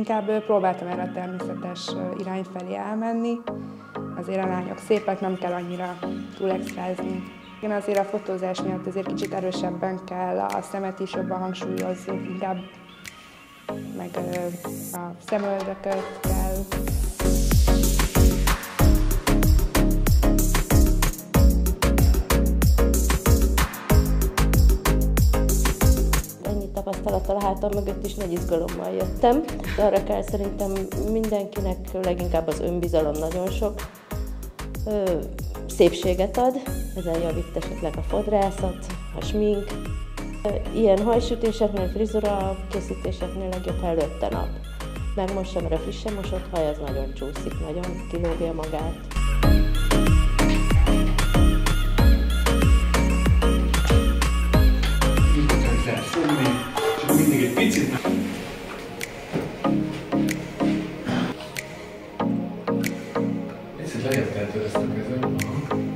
inkább próbáltam erre a természetes irány felé elmenni. Azért a lányok szépek, nem kell annyira túl extrázni. Igen, azért a fotózás miatt azért kicsit erősebben kell, a szemet is jobban hangsúlyozzuk, inkább meg a szemöldököt kell. Tapasztalattal a hátam mögött is nagy izgalommal jöttem, de arra kell szerintem mindenkinek leginkább az önbizalom nagyon sok ö, szépséget ad, ezen javít esetleg a fodrászat, a smink. Ilyen hajsütéseknél, frizura készítéseknél legjobb, előtte nap. Megmossa, mert a frissen mosott haj az nagyon csúszik, nagyon kilógja magát csak mindig egy picit. Egyszer lejött el tőle ezt a kezem.